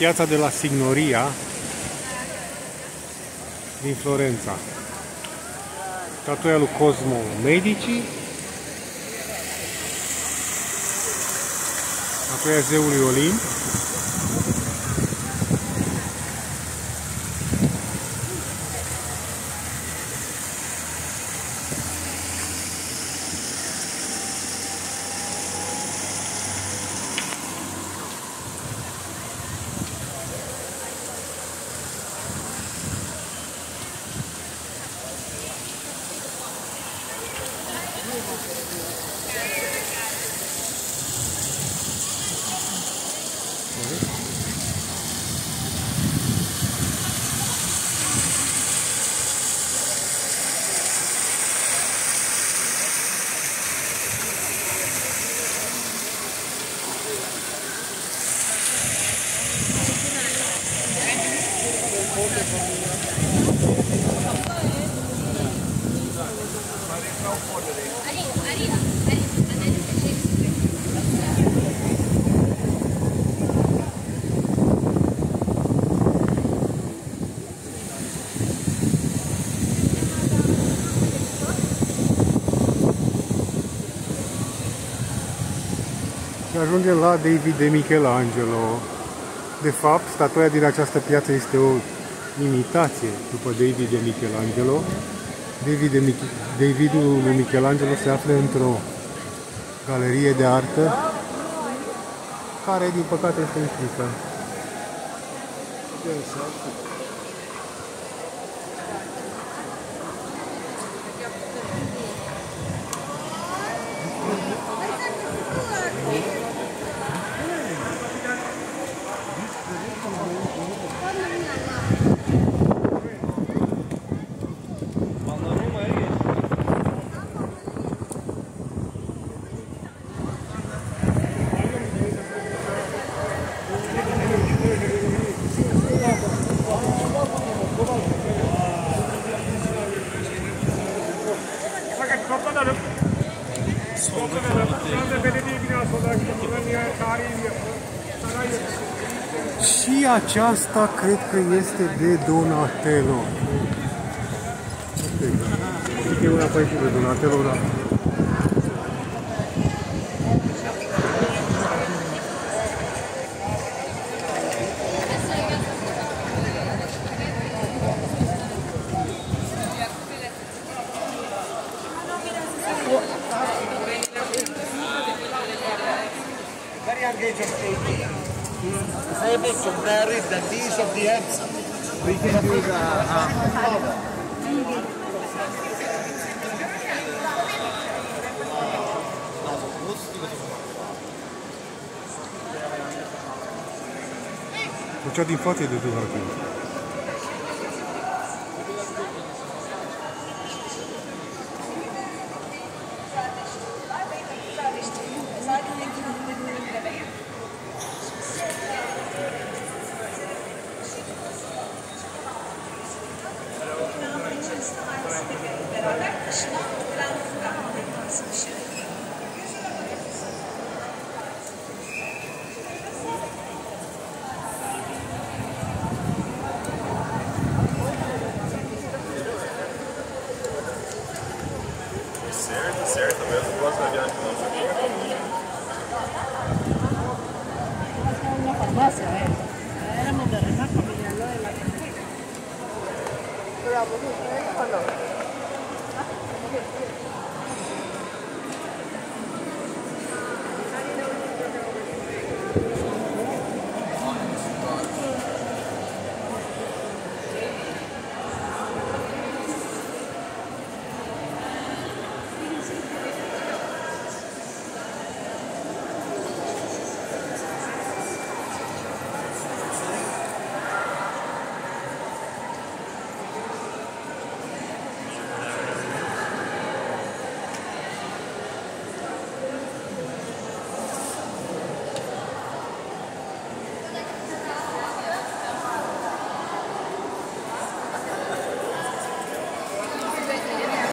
piața de la Signoria din Florența. Statuia lui Cosmo Medici. Statuia zeului Olimp. Și ajungem la David de Michelangelo. De fapt, statuia din această piață este o imitație după David de Michelangelo. David de Mich Davidul de Michelangelo se află într-o galerie de artă care, din păcate, este închisă. Și aceasta cred că este de Donatello. E una pe aici de Donatello, da. age of 18 is able to marry the knees of the head, we can do the uh, Ho già di infatti. base, a ver. Éramos de remar para mirarlo de la gente. Pero a vos, ¿no?